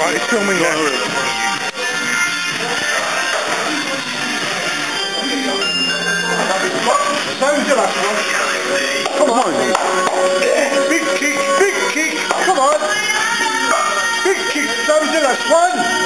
Right, it's filming now. Sounds the last one. Come on. Big kick, big kick. Come on. Big kick. Sounds the last one.